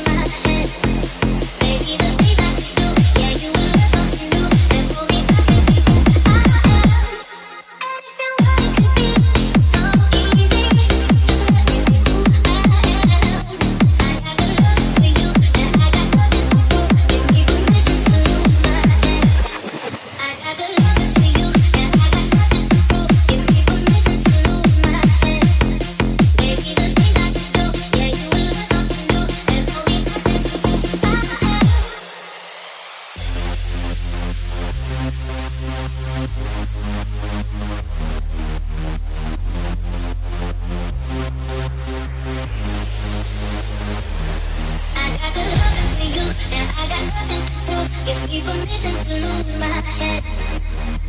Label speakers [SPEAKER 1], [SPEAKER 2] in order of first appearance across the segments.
[SPEAKER 1] my permission to lose my head.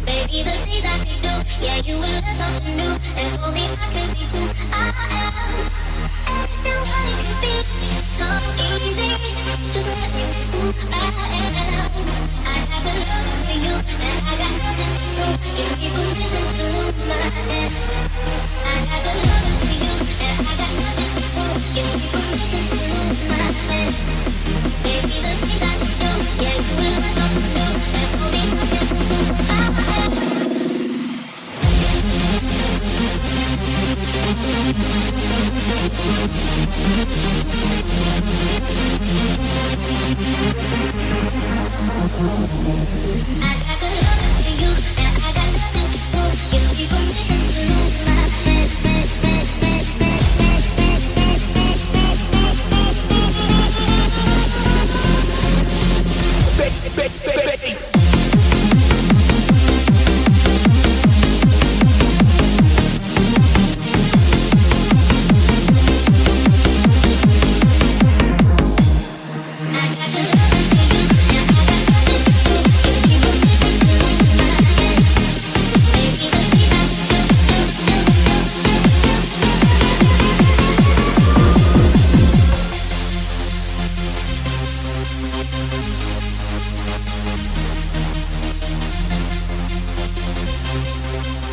[SPEAKER 1] Baby, the things I could do, yeah, you will learn something new. If only I could be who I am. And nobody could be so easy. Just let me be who I am. I have a love for you, and I got nothing to prove. Give me permission to I got love for you, and I got nothing to prove. Give me permission Música